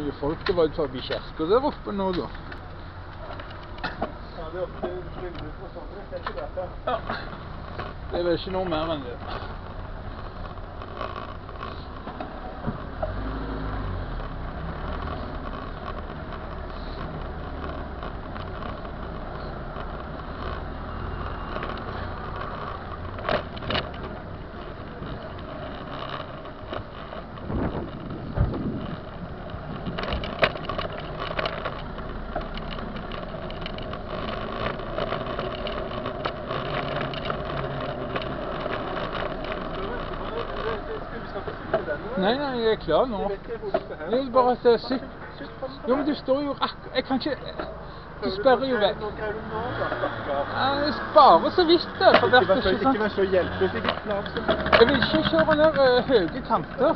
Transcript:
mye folk det var ut forbi kirka der oppe nå, da. Er sånn. Er. Ja. Det er vel ikke noe mer enn det. Nei, nei, jeg er klar nå. Jeg. Det er bare det er syk... Jo, men du står jo akkurat Jeg kan ikke... Du sperrer jo vekk. Jeg sparer så vidt det, for vær så, ikke vær så hjelpeløs. Jeg vil ikke kjøre ned eh, høye kanter.